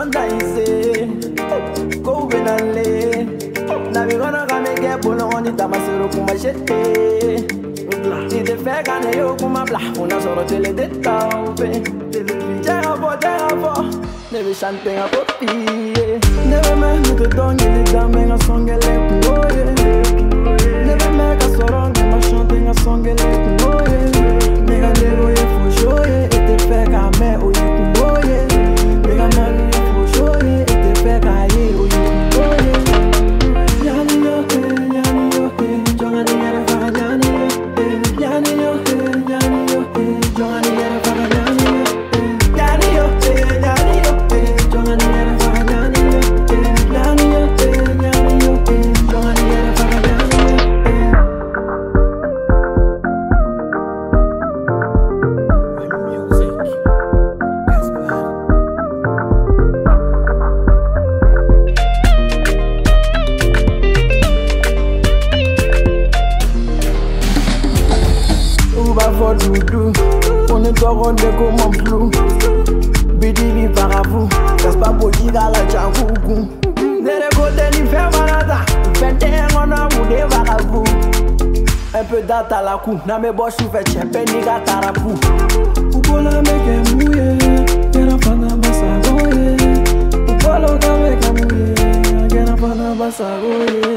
don't die say Go with a lay Na mi gonna come get bolo on the tamasero kuma shete Ide fe kane yo kuma bla Una soro tele de taupe Jega po, jega po Nebe shante nga po pie Nebe me, nito donye di dame nga songele Voloudou. On est en comme un blou. Bidibi parabou. Kaspa Bodira la Tchakougou. Nere kote ni fer malada. Fente on a moudé varabou. Un peu data la cou. Na me boche fait chepe ni gatarapou. Ukola meke mouye. Kera fana basa goye. Ukolo ka meke mouye. Kera fana basa goye.